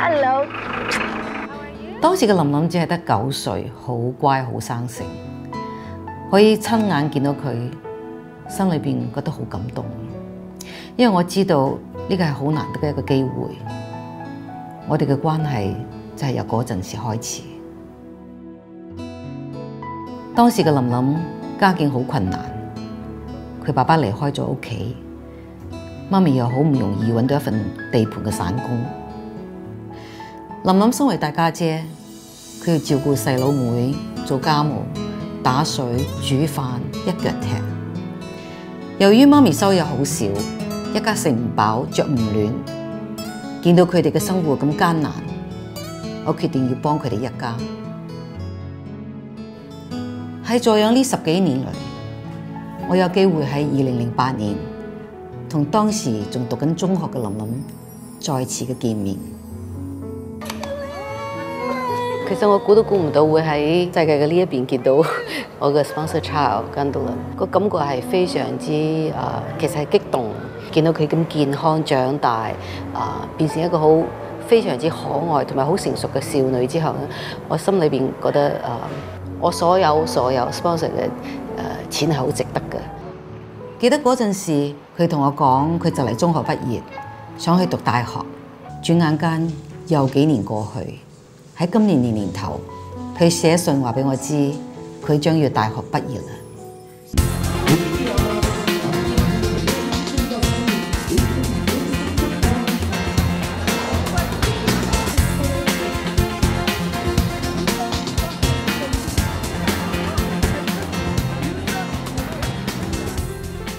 hello，當時嘅琳琳只係得九歲，好乖好生性，可以親眼見到佢，心裏邊覺得好感動。因為我知道呢個係好難得嘅一個機會，我哋嘅關係就係由嗰陣時開始。當時嘅琳琳家境好困難，佢爸爸離開咗屋企，媽咪又好唔容易揾到一份地盤嘅散工。琳琳身為大家姐，佢要照顧細佬妹、做家務、打水、煮飯，一脚踢。由於媽咪收入好少，一家食唔飽、着唔暖，見到佢哋嘅生活咁艱難，我決定要幫佢哋一家。喺助養呢十幾年嚟，我有機會喺二零零八年同當時仲讀緊中學嘅琳琳再次嘅見面。其實我估都估唔到會喺世界嘅呢一邊見到 我嘅 sponsor child Gwendolyn，個感覺係非常之誒、呃，其實係激動，見到佢咁健康長大，啊、呃，變成一個好非常之可愛同埋好成熟嘅少女之後咧，我心裏邊覺得誒、呃，我所有所有 sponsor 嘅誒、呃、錢係好值得嘅。記得嗰陣時，佢同我講，佢就嚟中學畢業，想去讀大學，轉眼間又幾年過去。喺今年年年头，佢写信话俾我知，佢将要大学毕业啦。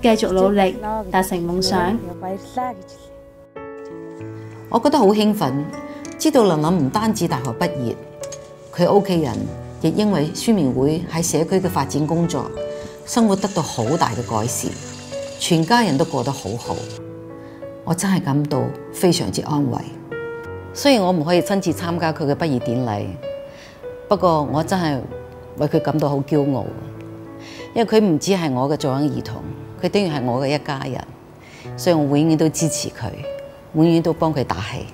繼續努力達成夢想，我覺得好興奮，知道琳琳唔單止大學畢業，佢屋企人亦因為宣明會喺社區嘅發展工作，生活得到好大嘅改善，全家人都過得好好，我真係感到非常之安慰。雖然我唔可以親自參加佢嘅畢業典禮，不過我真係為佢感到好驕傲，因为佢唔止系我嘅助养儿童。佢等于系我嘅一家人，所以我永远都支持佢，永远都帮佢打气。